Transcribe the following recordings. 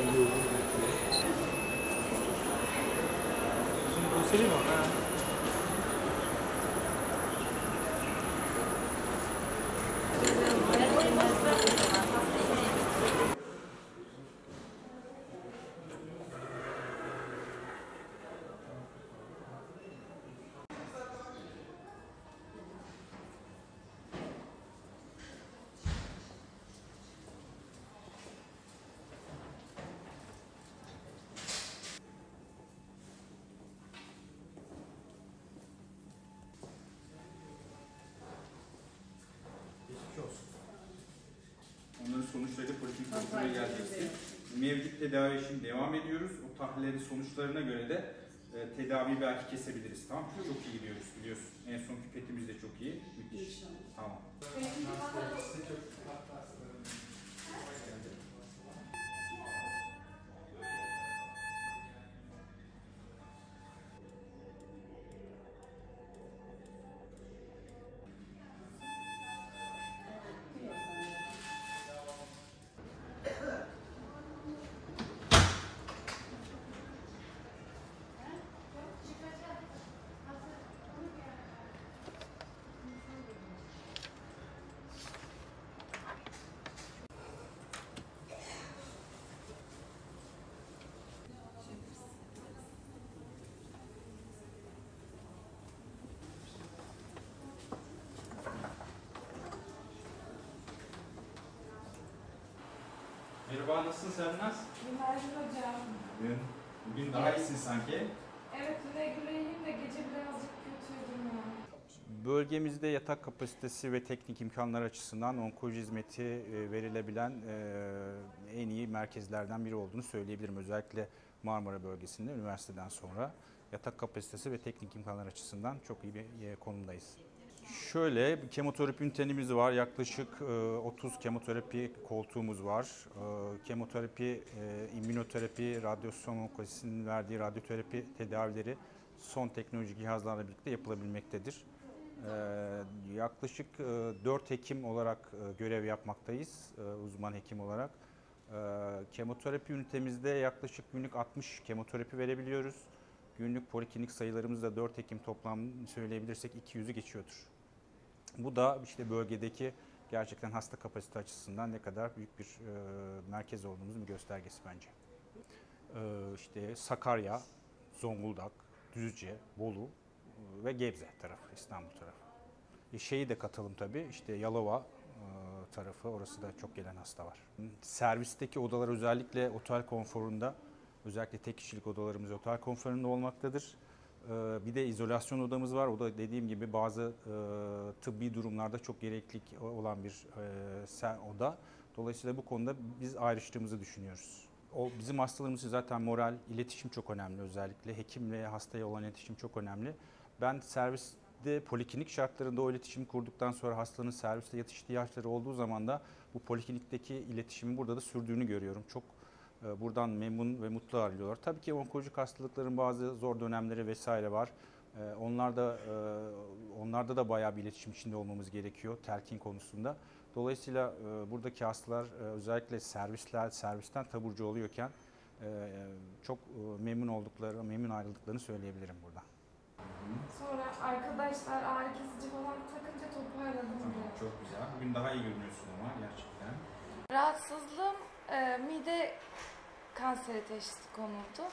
ということです。Onların sonuçları politik kontrole gelecektir. Mevcut tedavi için devam ediyoruz. O tahlillerin sonuçlarına göre de e, tedavi belki kesebiliriz. Tamam mı? Çok iyi gidiyoruz biliyorsun. En son pipetimiz de çok iyi. Müthiş. Tamam. Merhaba, nasılsın sen Naz? Günaydın hocam. Bugün, bugün daha iyisin sanki. Evet regüleyim de gece birazcık kötüydüm ya. Bölgemizde yatak kapasitesi ve teknik imkanlar açısından onkoloji hizmeti e, verilebilen e, en iyi merkezlerden biri olduğunu söyleyebilirim. Özellikle Marmara bölgesinde üniversiteden sonra yatak kapasitesi ve teknik imkanlar açısından çok iyi bir e, konumdayız. Şöyle kemoterapi ünitenimiz var. Yaklaşık e, 30 kemoterapi koltuğumuz var. E, Kemoterapi, e, immünoterapi, radyasyon onkolojisinin verdiği radyoterapi tedavileri son teknolojik cihazlarla birlikte yapılabilmektedir. Ee, yaklaşık e, 4 hekim olarak e, görev yapmaktayız, e, uzman hekim olarak. Ee, kemoterapi ünitemizde yaklaşık günlük 60 kemoterapi verebiliyoruz. Günlük poliklinik sayılarımız da 4 hekim toplam söyleyebilirsek 200'ü geçiyordur. Bu da işte bölgedeki gerçekten hasta kapasite açısından ne kadar büyük bir e, merkez olduğumuzun bir göstergesi bence. Ee, işte Sakarya, Zonguldak, Düzce, Bolu e, ve Gebze tarafı, İstanbul tarafı. E, şeyi de katalım tabii, işte Yalova e, tarafı, orası da çok gelen hasta var. Servisteki odalar özellikle otel konforunda, özellikle tek kişilik odalarımız otel konforunda olmaktadır. E, Bir de izolasyon odamız var. O da dediğim gibi bazı e, tıbbi durumlarda çok gereklilik olan bir e, oda. Dolayısıyla bu konuda biz ayrıştığımızı düşünüyoruz. O bizim hastalarımız için zaten moral, iletişim çok önemli özellikle. Hekimle hastaya olan iletişim çok önemli. Ben serviste poliklinik şartlarında o iletişimi kurduktan sonra hastanın serviste yatış ihtiyaçları olduğu zaman da bu poliklinikteki iletişimin burada da sürdüğünü görüyorum. Çok buradan memnun ve mutlu ayrılıyorlar. Tabii ki onkolojik hastalıkların bazı zor dönemleri vesaire var. E, Onlar da e, onlarda da bayağı bir iletişim içinde olmamız gerekiyor telkin konusunda. Dolayısıyla e, buradaki hastalar e, özellikle servisler servisten taburcu oluyorken e, çok e, memnun oldukları, memnun ayrıldıklarını söyleyebilirim burada. Sonra arkadaşlar ağrı kesici falan takınca toparladım çok güzel. Bugün daha iyi görünüyorsun ama gerçekten. Rahatsızlığım e, mide kanseri teşhisi konuldu.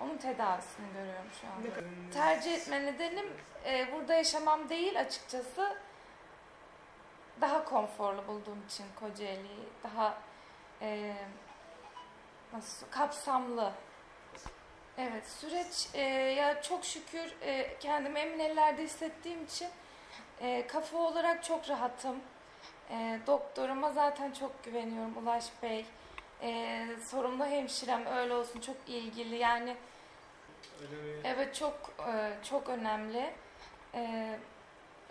Onun tedavisini görüyorum şu anda. Tercih etme nedenim e, burada yaşamam değil açıkçası. Daha konforlu bulduğum için Kocaeli'yi. Daha e, nasıl kapsamlı. Evet süreç e, ya çok şükür e, kendimi emin ellerde hissettiğim için e, kafa olarak çok rahatım. E, doktoruma zaten çok güveniyorum Ulaş Bey. E, sorumlu hemşirem öyle olsun çok ilgili yani evet çok e, çok önemli. E,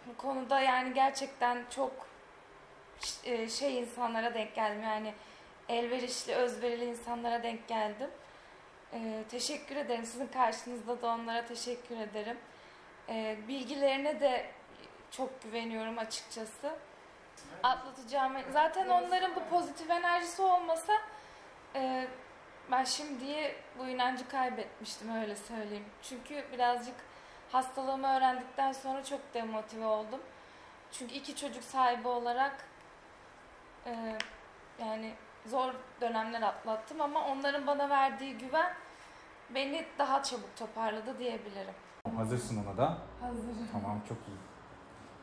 bu konuda yani gerçekten çok e, şey insanlara denk geldim yani elverişli, özverili insanlara denk geldim. E, teşekkür ederim. Sizin karşınızda da onlara teşekkür ederim. E, bilgilerine de çok güveniyorum açıkçası. Atlatacağım. Zaten onların bu pozitif enerjisi olmasa e, ben şimdiye bu inancı kaybetmiştim öyle söyleyeyim. Çünkü birazcık hastalığımı öğrendikten sonra çok demotive oldum. Çünkü iki çocuk sahibi olarak e, yani zor dönemler atlattım ama onların bana verdiği güven beni daha çabuk toparladı diyebilirim. Hazırsın ona da. Hazırım. Tamam çok iyi.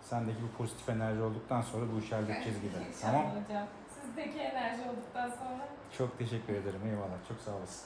Sendeki bu pozitif enerji olduktan sonra bu işi halledeceğiz gibi. tamam. hocam. Sizdeki enerji olduktan sonra Çok teşekkür ederim. Eyvallah. Çok sağ olasın.